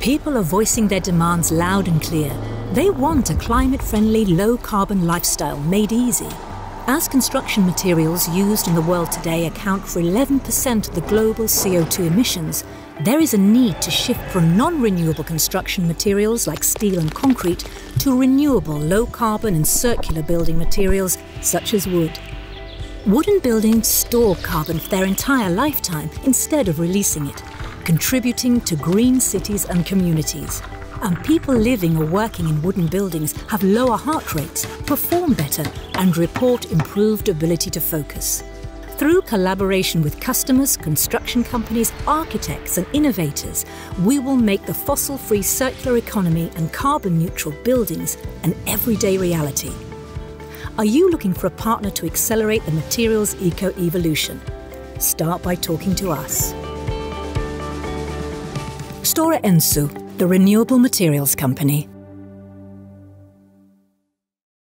People are voicing their demands loud and clear. They want a climate friendly, low carbon lifestyle made easy. As construction materials used in the world today account for 11% of the global CO2 emissions, there is a need to shift from non renewable construction materials like steel and concrete to renewable, low carbon, and circular building materials such as wood. Wooden buildings store carbon for their entire lifetime instead of releasing it, contributing to green cities and communities. And people living or working in wooden buildings have lower heart rates, perform better, and report improved ability to focus. Through collaboration with customers, construction companies, architects, and innovators, we will make the fossil free circular economy and carbon neutral buildings an everyday reality. Are you looking for a partner to accelerate the materials eco evolution? Start by talking to us. Stora Enso, the renewable materials company.